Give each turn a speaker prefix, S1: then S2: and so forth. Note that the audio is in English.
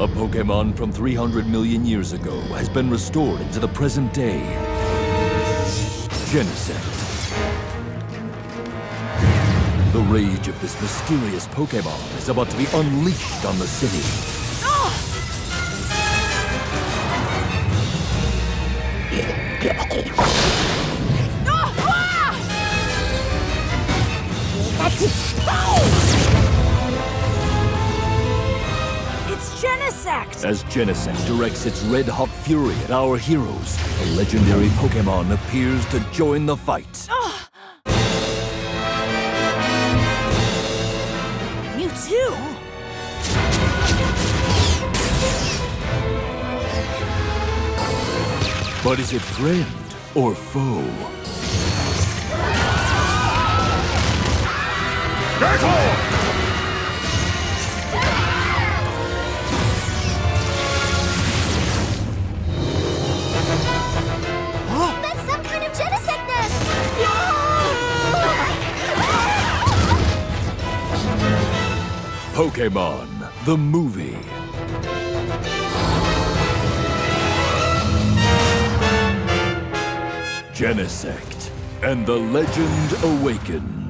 S1: A Pokemon from 300 million years ago has been restored into the present day. Genesect. The rage of this mysterious Pokemon is about to be unleashed on the city.
S2: It's ah! Genesect!
S1: As Genesect directs its red-hot fury at our heroes, a legendary Pokemon appears to join the fight. Ah.
S2: Mewtwo?
S1: But is it friend or foe?
S3: That's
S1: Pokemon, the movie. Genesect and the legend awakens.